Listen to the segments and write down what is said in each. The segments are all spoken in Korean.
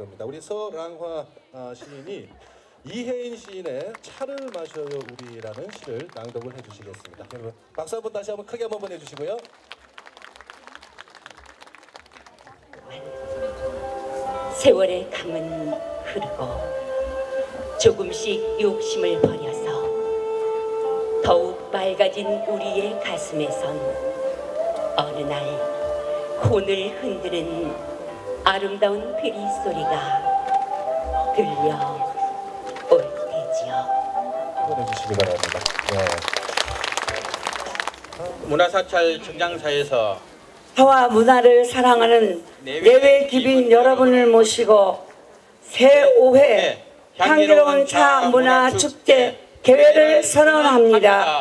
겁니다. 우리 서랑화 아, 시인이 이혜인 시인의 차를 마셔요 우리라는 시를 낭독을 해주시겠습니다. 여러분 박수 한번 다시 한번 크게 한번 보내주시고요. 세월의 강은 흐르고 조금씩 욕심을 버려서 더욱 맑아진 우리의 가슴에선 어느 날 혼을 흔드는 아름다운 피리 소리가 들려올 테지요. 보내주시기 바랍니다. 네. 문화사찰 청장사에서 화와 문화를 사랑하는 내외 기빈 여러분을 모시고 새 5회 향기로운 차 문화 축제 개회를 선언합니다.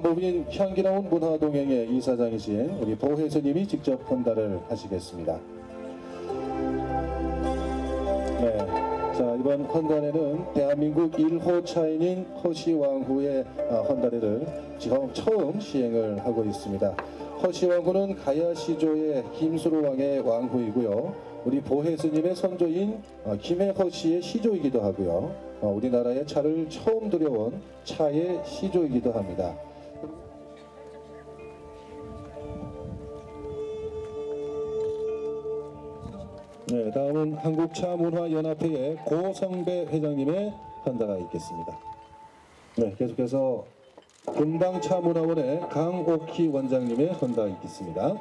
사단법인 향기로운 문화동행의 이사장이신 우리 보혜수님이 직접 헌다를 하시겠습니다. 네. 자, 이번 헌단에는 대한민국 1호 차인인 허시왕후의 아, 헌다리를 지금 처음 시행을 하고 있습니다. 허시왕후는 가야시조의 김수로 왕의 왕후이고요. 우리 보혜스님의 선조인 어, 김해허 씨의 시조이기도 하고요. 어, 우리나라에 차를 처음 들여온 차의 시조이기도 합니다. 네, 다음은 한국차문화연합회의 고성배 회장님의 헌다가 있겠습니다. 네, 계속해서 금방차문화원의 강옥희 원장님의 헌다가 있겠습니다.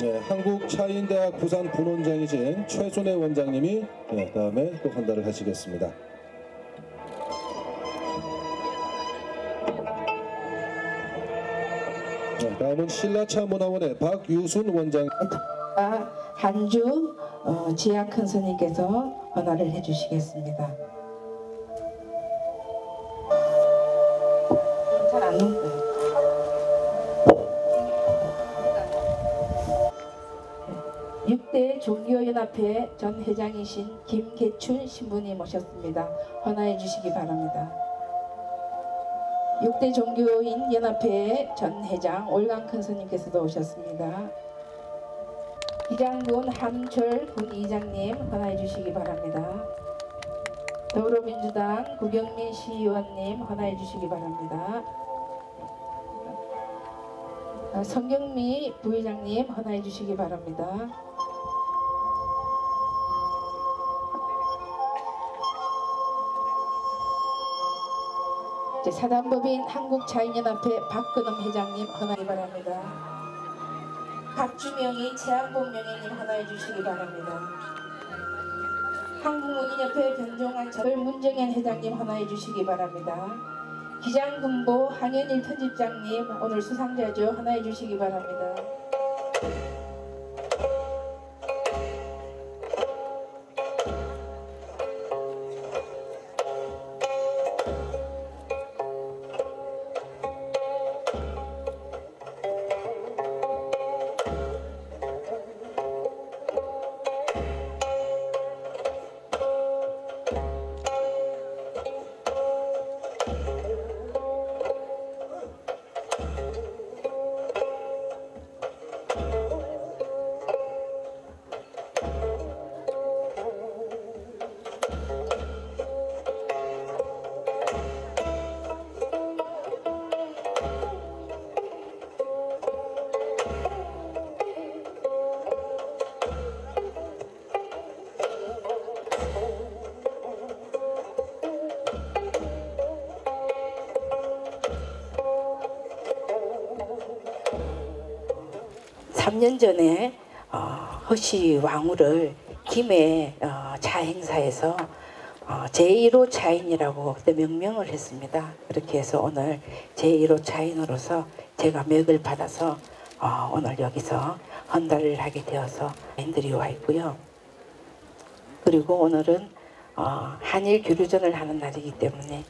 네, 한국차인대학 부산 분원장이신 최순애 원장님이 네, 다음에 또 헌다를 하시겠습니다. 다음은 신라차 문화원의 박유순 원장. 아, 한주 어, 지하 큰 스님께서 헌화를 해주시겠습니다. 잘안 녹고요. 육대 종교연합회 전 회장이신 김계춘 신부님 모셨습니다. 헌화해 주시기 바랍니다. 6대 종교인 연합회 전 회장 올강 큰 스님께서도 오셨습니다. 이장군 함철 군 이장님 헌화해 주시기 바랍니다. 더불어민주당 구경민 시의원님 헌화해 주시기 바랍니다. 어, 성경미 부회장님 헌화해 주시기 바랍니다. 사단법인 한국자인연합회 박근엄 회장님 헌화해 바랍니다. 박주명이 최양복 명예님 헌화해 주시기 바랍니다. 한국문인협회 변종환 저별 문정현 회장님 헌화해 주시기 바랍니다. 기장군보 항현일 편집장님 오늘 수상자죠 헌화해 주시기 바랍니다. 삼년 전에 어, 허씨 왕후를 김해 어, 차행사에서 어, 제1호 차인이라고 그때 명명을 했습니다. 그렇게 해서 오늘 제1호 차인으로서 제가 맥을 받아서 어, 오늘 여기서 헌달을 하게 되어서 인들이 와 있고요. 그리고 오늘은 어, 한일 교류전을 하는 날이기 때문에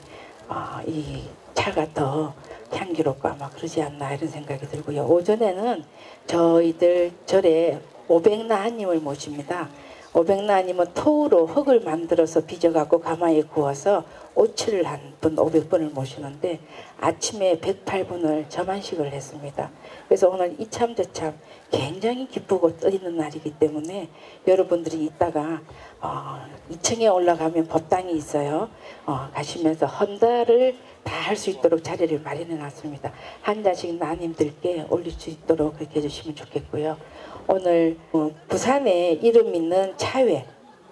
어, 이 차가 더 향기롭고 아마 그러지 않나 이런 생각이 들고요. 오전에는 저희들 절에 오백나한님을 모십니다. 오백나한님은 토우로 흙을 만들어서 빚어갖고 가마에 구워서 오칠을 한 분 500분을 모시는데 아침에 108분을 점안식을 했습니다. 그래서 오늘 이참 저참 굉장히 기쁘고 떠있는 날이기 때문에 여러분들이 이따가 어, 2층에 올라가면 법당이 있어요. 어, 가시면서 헌달을 다할 수 있도록 자리를 마련해 놨습니다. 한 잔씩 나님들께 올릴 수 있도록 그렇게 해주시면 좋겠고요. 오늘 어, 부산에 이름 있는 차회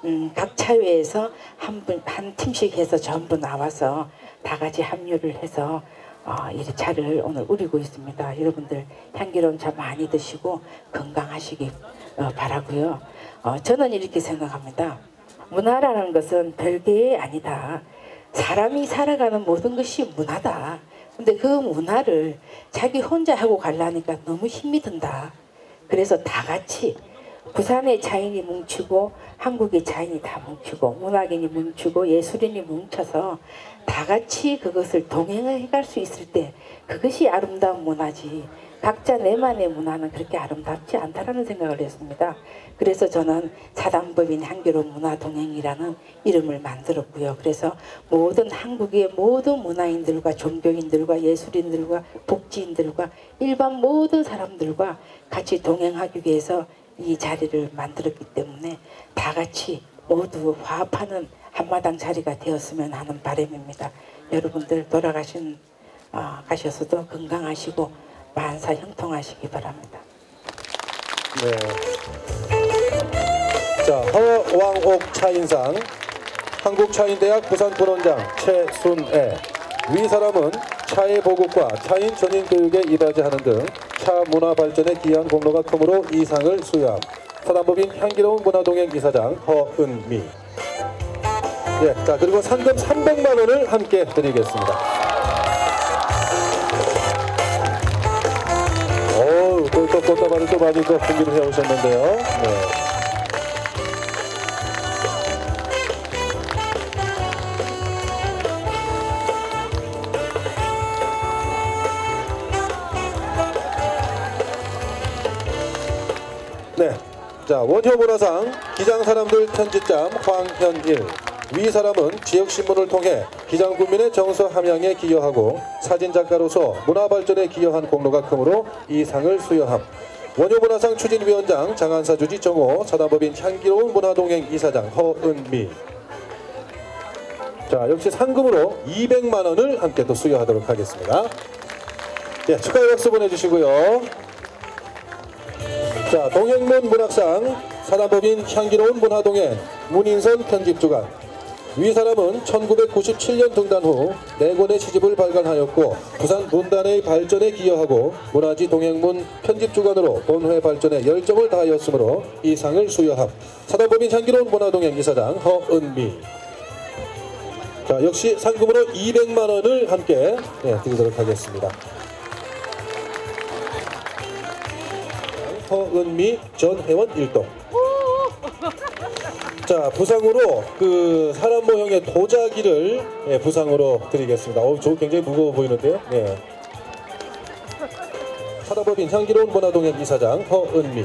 음, 각 차회에서 한 분 한 팀씩 해서 전부 나와서 다 같이 합류를 해서 어, 이 차를 오늘 우리고 있습니다. 여러분들 향기로운 차 많이 드시고 건강하시기 어, 바라고요. 어, 저는 이렇게 생각합니다. 문화라는 것은 별게 아니다. 사람이 살아가는 모든 것이 문화다. 근데 그 문화를 자기 혼자 하고 가려니까 너무 힘이 든다. 그래서 다 같이 부산의 자인이 뭉치고 한국의 자인이 다 뭉치고 문학인이 뭉치고 예술인이 뭉쳐서 다 같이 그것을 동행해 갈 수 있을 때 그것이 아름다운 문화지 각자 내만의 문화는 그렇게 아름답지 않다라는 생각을 했습니다. 그래서 저는 사단법인 향기로운 문화 동행이라는 이름을 만들었고요. 그래서 모든 한국의 모든 문화인들과 종교인들과 예술인들과 복지인들과 일반 모든 사람들과 같이 동행하기 위해서 이 자리를 만들었기 때문에 다 같이 모두 화합하는 한마당 자리가 되었으면 하는 바람입니다. 여러분들 돌아가신 어, 가셔서도 건강하시고 만사 형통하시기 바랍니다. 네. 자, 허왕옥 차인상, 한국차인대학 부산분원장 최순애. 위 사람은 차의 보급과 차인 전인 교육에 이바지하는 등 차 문화 발전에 기여한 공로가 크므로 이 상을 수여함. 사단법인 향기로운 문화동행 이사장 허은미. 예, 자 그리고 상금 300만 원을 함께 드리겠습니다. 또, 또 꽃다발을 또 많이 또 준비를 해오셨는데요. 네. 네. 자, 원효문화상 기장사람들 편집장 황현일. 위 사람은 지역신문을 통해 기장군민의 정서 함양에 기여하고 사진작가로서 문화발전에 기여한 공로가 크므로 이 상을 수여함. 원효문화상 추진위원장 장안사 주지 정호 사단법인 향기로운 문화동행 이사장 허은미 자, 역시 상금으로 200만 원을 함께 또 수여하도록 하겠습니다. 예, 축하의 박수 보내주시고요. 자, 동행문 문학상 사단법인 향기로운 문화동행 문인선 편집주간 위 사람은 1997년 등단 후네 권의 시집을 발간하였고 부산 문단의 발전에 기여하고 문화지 동행문 편집주간으로 본회 발전에 열정을 다하였으므로 이 상을 수여함 사단법인 향기로운 문화동행 이사장 허은미 자 역시 상금으로 200만 원을 함께 예, 드리도록 하겠습니다. 허은미 전 회원 일동. 자 부상으로 그 사람 모형의 도자기를 예, 부상으로 드리겠습니다. 어우 저 굉장히 무거워 보이는데요. 네. 사다법인 향기로운 문화동행 이사장 허은미.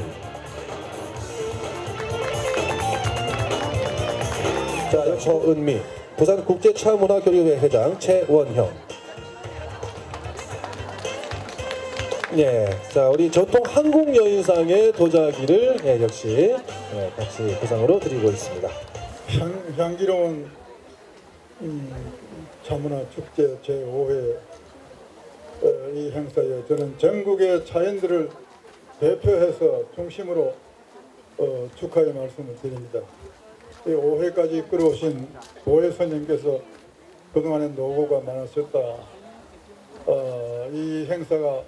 자 허은미. 부산 국제차문화교류회 회장 최원형. 예, 자 우리 전통 한국 여인상의 도자기를 예, 역시 예, 같이 보상으로 드리고 있습니다. 향, 향기로운 음, 차문화 축제 제5회 어, 이 행사에 저는 전국의 자연들을 대표해서 중심으로 어, 축하의 말씀을 드립니다. 이 5회까지 끌어오신 보혜 선생님께서 그동안에 노고가 많으셨다. 어, 이 행사가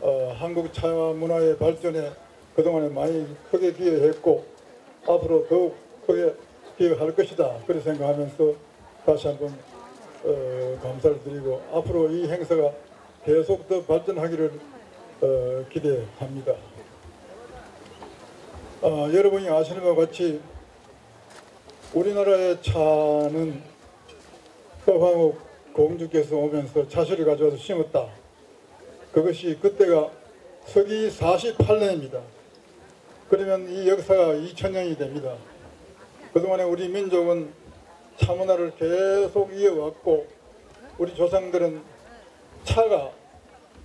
어, 한국 차 문화의 발전에 그동안에 많이 크게 기여했고 앞으로 더욱 크게 기여할 것이다. 그렇게 생각하면서 다시 한번 어, 감사를 드리고 앞으로 이 행사가 계속 더 발전하기를 어, 기대합니다. 어, 여러분이 아시는 것 같이 우리나라의 차는 서황욱 공주께서 오면서 차시를 가져와서 심었다. 그것이 그때가 서기 48년입니다. 그러면 이 역사가 2000년이 됩니다. 그동안에 우리 민족은 차문화를 계속 이어왔고 우리 조상들은 차가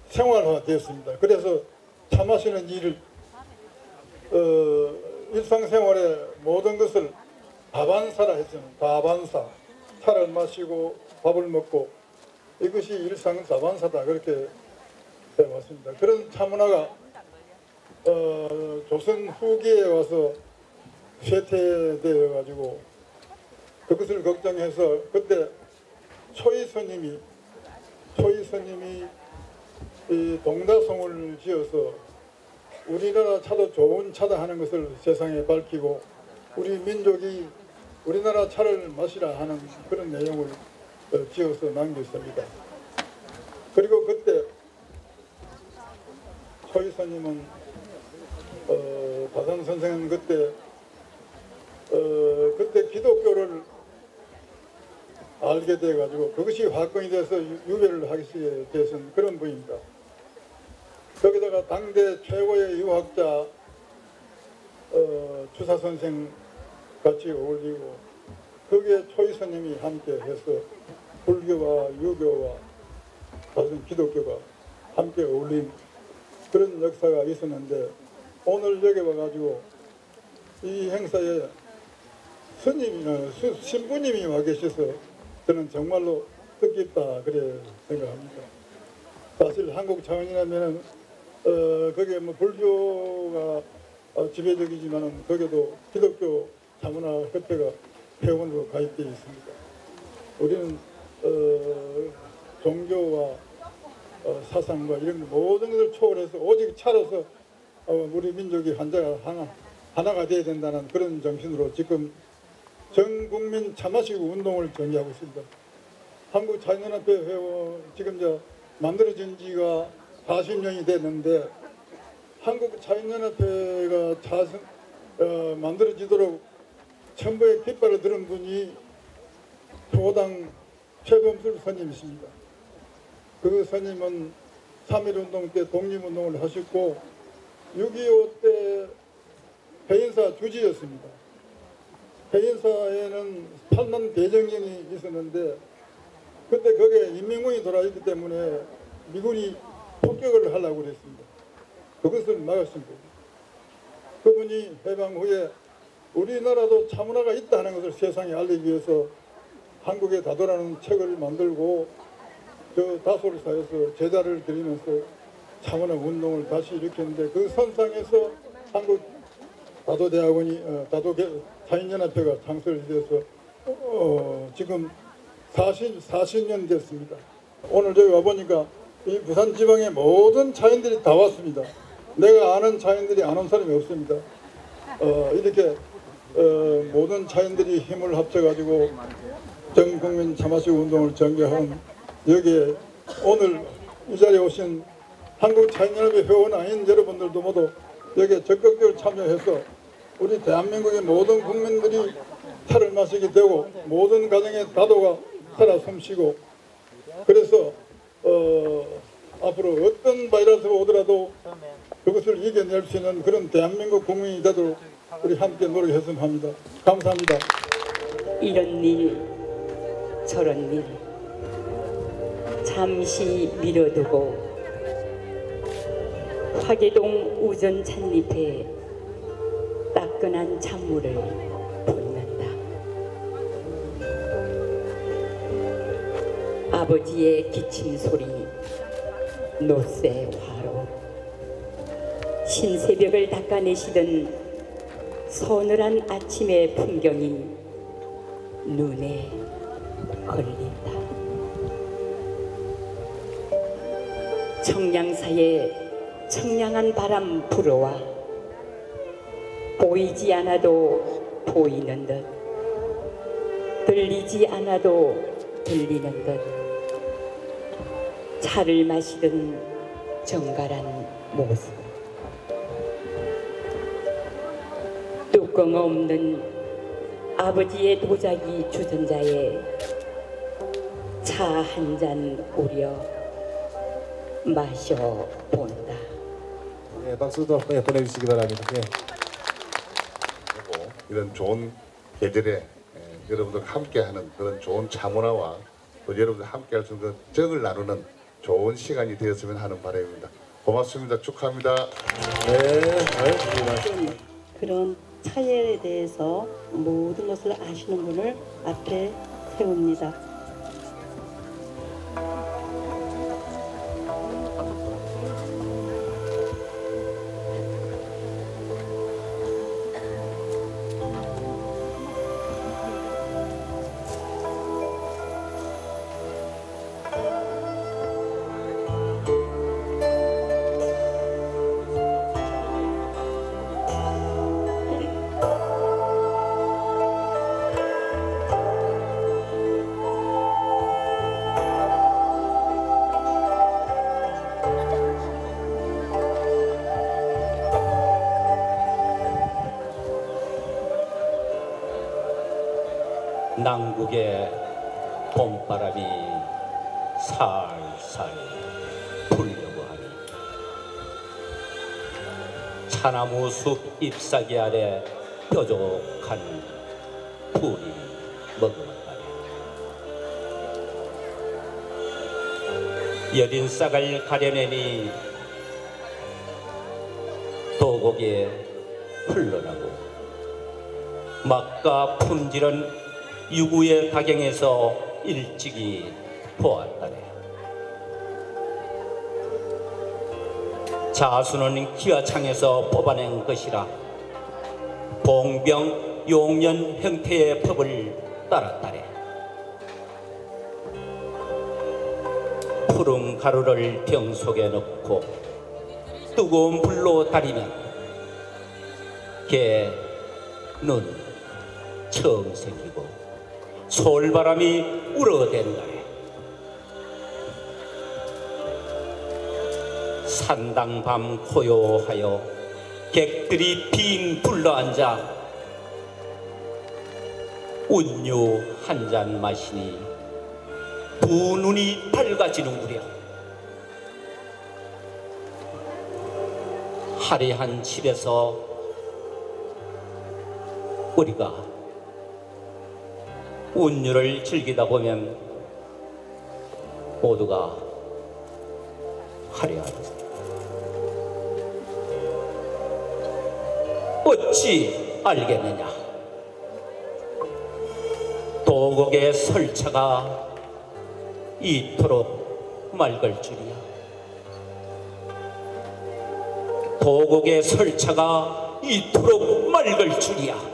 생활화 되었습니다. 그래서 차 마시는 일을 어, 일상생활의 모든 것을 다반사라 했잖아요. 다반사. 차를 마시고 밥을 먹고 이것이 일상 다반사다 그렇게 해왔습니다. 그런 차문화가 어, 조선 후기에 와서 쇠퇴되어 가지고 그것을 걱정해서 그때 초이 스님이 초이 스님이 이 동다송을 지어서 우리나라 차도 좋은 차다 하는 것을 세상에 밝히고 우리 민족이 우리나라 차를 마시라 하는 그런 내용을 어, 지어서 남겼습니다. 그리고 그때 초이사님은 어, 다산 선생은 그때 어, 그때 기독교를 알게 돼 가지고 그것이 화권이 돼서 유- 유배를 하게 되신 그런 분입니다. 거기다가 당대 최고의 유학자 어, 주사 선생 같이 어울리고 거기에 초이스님이 함께 해서 불교와 유교와 다른 기독교가 함께 어울린 그런 역사가 있었는데 오늘 여기 와가지고 이 행사에 스님이나 수- 신부님이 와 계셔서 저는 정말로 뜻깊다 그래 생각합니다. 사실 한국 차원이라면은 어 거기에 뭐 불교가 어, 지배적이지만은 거기도 기독교 자문화 협회가 회원으로 가입되어 있습니다. 우리는 어, 종교와 어, 사상과 이런 모든 것을 초월해서 오직 차로서 어, 우리 민족이 한자가 하나 하나가 되어야 된다는 그런 정신으로 지금 전 국민 차 마시고 운동을 정의하고 있습니다. 한국 자연연합회 회원 지금 저 만들어진 지가 40년이 됐는데 한국 자연연합회가 자선, 어, 만들어지도록 천부의 깃발을 들은 분이 조당 최범술 선임이십니다. 그 선임은 3.1운동 때 독립운동을 하셨고 6.25때 해인사 주지였습니다. 해인사에는 8만 대정령이 있었는데 그때 거기에 인민군이 돌아있기 때문에 미군이 폭격을 하려고 그랬습니다. 그것을 막았습니다. 그분이 해방 후에 우리나라도 차문화가 있다 하는 것을 세상에 알리기 위해서 한국의 다도라는 책을 만들고 저 다소를 사해서 제자를 드리면서 창원의 운동을 다시 일으켰는데 그 선상에서 한국 다도대학원이 어, 다도 자인연합회가 창설이 돼서 어, 지금 40, 40년 됐습니다. 오늘 저기 와보니까 이 부산 지방의 모든 자인들이 다 왔습니다. 내가 아는 자인들이 안 온 사람이 없습니다. 어, 이렇게 어, 모든 자인들이 힘을 합쳐가지고 전 국민 참아시고 운동을 전개한 여기에 오늘 이 자리에 오신 한국 자인연합의 회원 아닌 여러분들도 모두 여기에 적극적으로 참여해서 우리 대한민국의 모든 국민들이 차를 마시게 되고 모든 가정의 다도가 살아 숨쉬고 그래서 어, 앞으로 어떤 바이러스가 오더라도 그것을 이겨낼 수 있는 그런 대한민국 국민이 되도록 우리 함께 노력했으면 합니다. 감사합니다. 이런 일 저런 일 잠시 미뤄두고 화계동 우전 찬잎에 따끈한 찬물을 붓는다. 아버지의 기침 소리, 노쇠 화로, 신새벽을 닦아내시던 서늘한 아침의 풍경이 눈에 걸린다. 청량사에 청량한 바람 불어와 보이지 않아도 보이는 듯 들리지 않아도 들리는 듯 차를 마시던 정갈한 모습. 뚜껑 없는 아버지의 도자기 주전자에 차 한 잔 우려 마셔본다. 예, 박수도 예, 보내주시기 바랍니다. 예. 이런 좋은 계절에 에, 여러분들 함께하는 그런 좋은 차문화와 또 여러분들 함께할 수 있는 그 정을 나누는 좋은 시간이 되었으면 하는 바람입니다. 고맙습니다. 축하합니다. 네, 잘 그런 차에 대해서 모든 것을 아시는 분을 앞에 세웁니다. 나무 숲 잎사귀 아래 뾰족한 풀이 머금었다네 여린 싹을 가려내니 도곡에 흘러나고 막가 품질은 유구의 가경에서 일찍이 보았다네. 자수는 기와창에서 뽑아낸 것이라 봉병 용년 형태의 법을 따랐다네. 푸른 가루를 병 속에 넣고 뜨거운 불로 달이면 개눈 처음 생기고 솔바람이 울어댄다 산당밤 고요하여 객들이 빙 불러앉아 운유 한 잔 마시니 두 눈이 밝아지는구려 화려한 집에서 우리가 운율을 즐기다 보면 모두가 화려하다. 어찌 알겠느냐? 도곡의 설차가 이토록 맑을 줄이야. 도곡의 설차가 이토록 맑을 줄이야.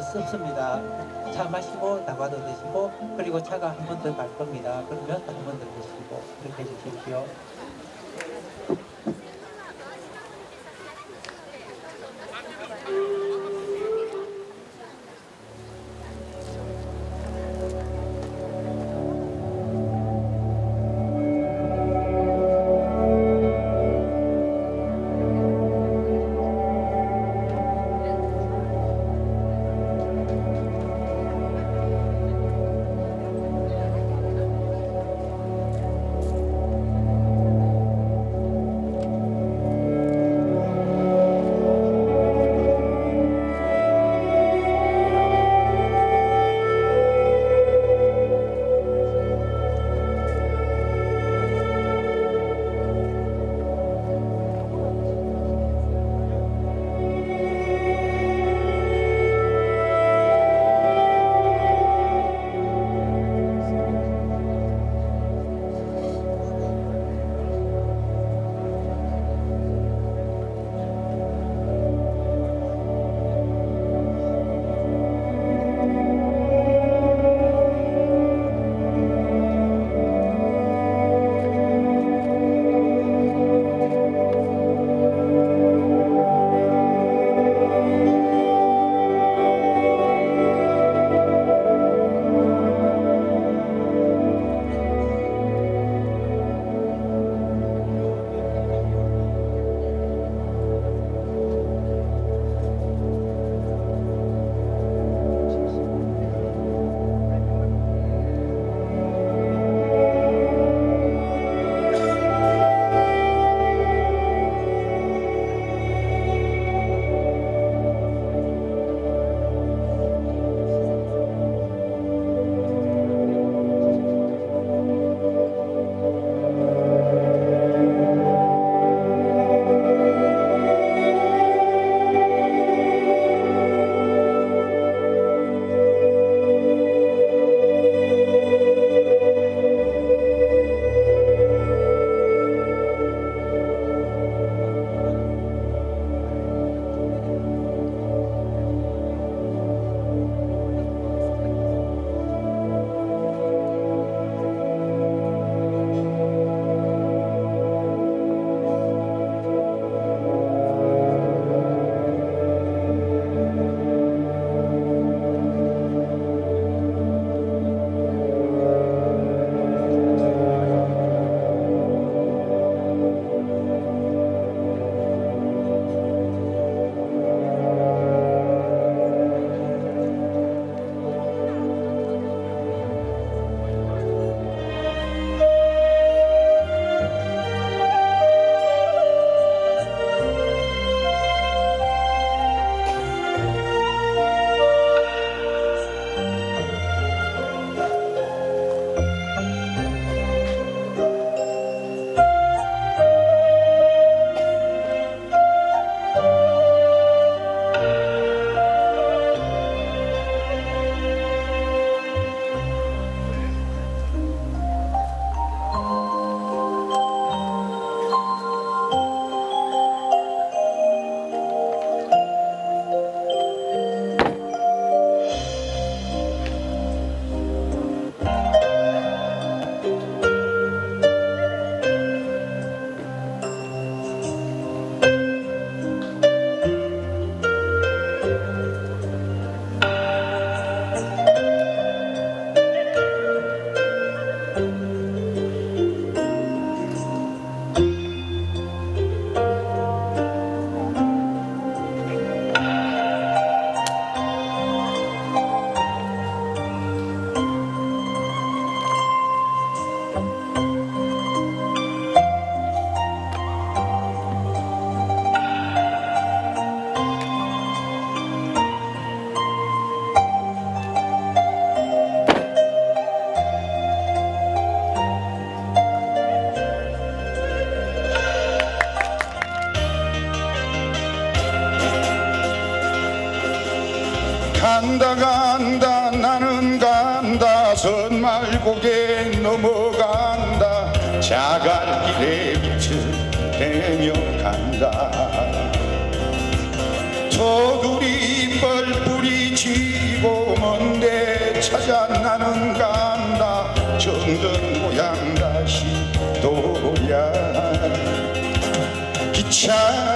마시면 습습니다. 차 마시고 다과도 드시고 그리고 차가 한 번 더 갈 겁니다. 그러면 한 번 더 드시고 그렇게 해주십시오. 이고 먼데 찾아 나는 간다. 정든 고향 다시 돌아 기차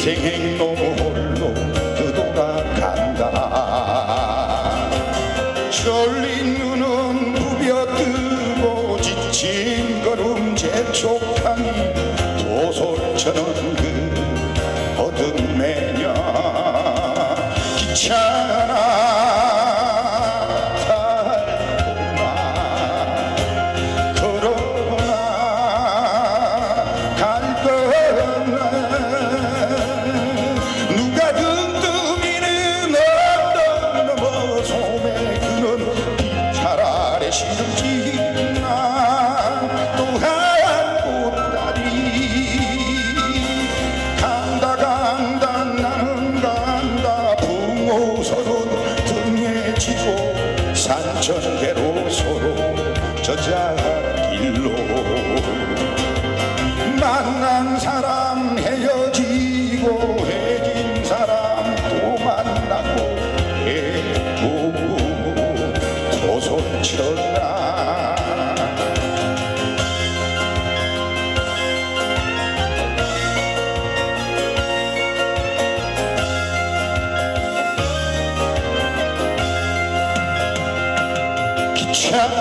인생의 홀로 돌아간다. 졸린 눈은 부벼뜨고 지친 걸음 재촉하니 도솔처럼 그 어둠 매년 기차 소손천하 기차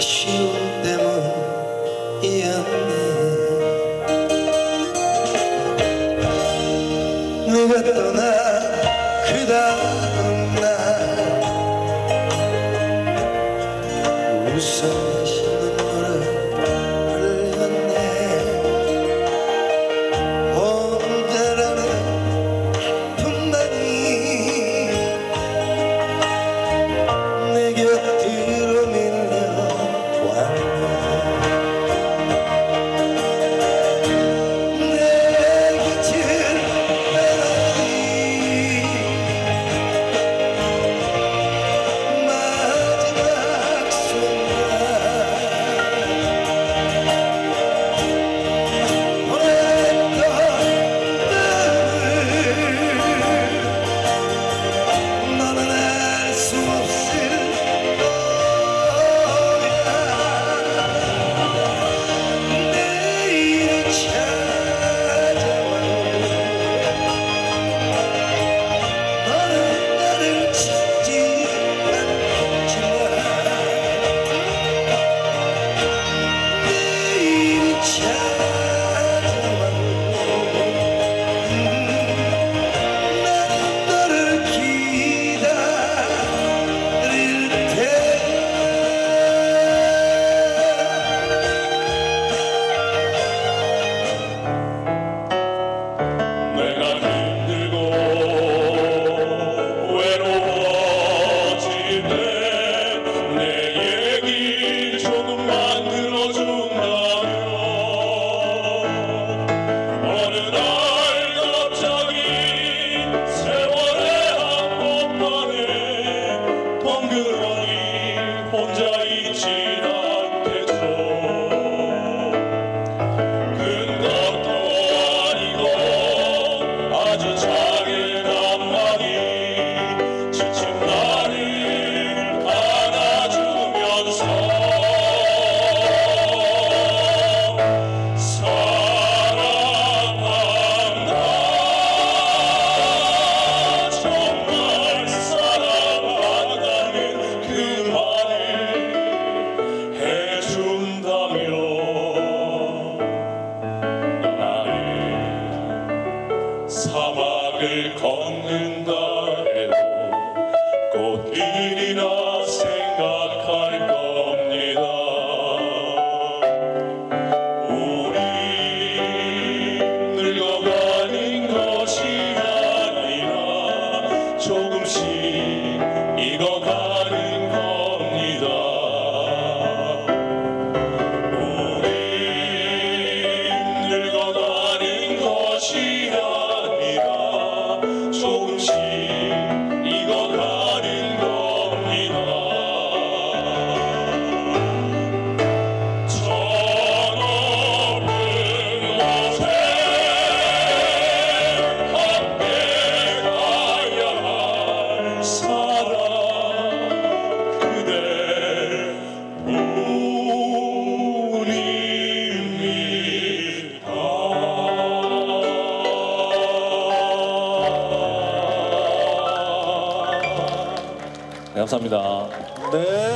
Cause you. 감사합니다. 네.